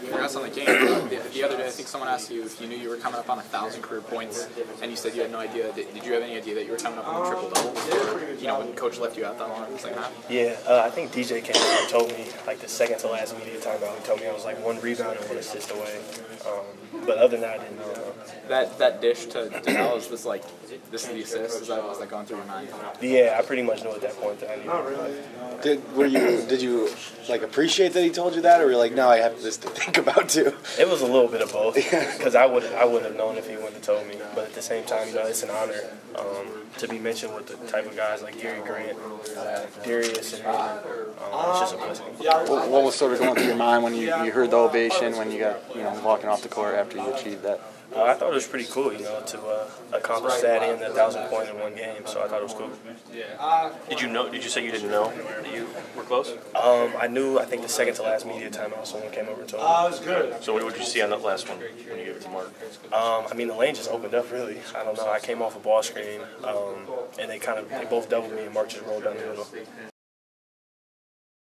Congrats on the game. The, the, other day, I think someone asked you if you knew you were coming up on a thousand career points, and you said you had no idea. Did, did you have any idea that you were coming up on a triple double? You know, when coach left you out that long in the second half. Yeah, uh, I think DJ came and told me like the second to last media timeout. He told me I was like one rebound and one assist away. Um, but other than that, I didn't know. That that dish to, to Donnal was like this is the assist. Is that was like going through your mind? Yeah, I pretty much knew at that point that I needed. Did were you did you like appreciate that he told you that, or were you like, no, I have this to think about too? It was a little bit of both because I would I wouldn't have known if he wouldn't have told me. But at the same time, you know, it's an honor um, to be mentioned with the type of guys like Gary Grant, uh, Darius, and um, it's just a blessing. What, what was sort of going through your mind when you, you heard the ovation when you got you know walking off the court after you achieved that? Uh, I thought it was pretty cool, you know, to uh, accomplish that and a thousand point in one game. So I thought it was cool. Yeah. Did you know? Did you say you didn't know that you were close? Um, I knew. I think the second to last media timeout, someone came over and told me. So what did you see on that last one when you gave it to Mark? Um, I mean, the lane just opened up. Really, I don't know. I came off a ball screen, um, and they kind of they both doubled me, and Mark just rolled down the middle.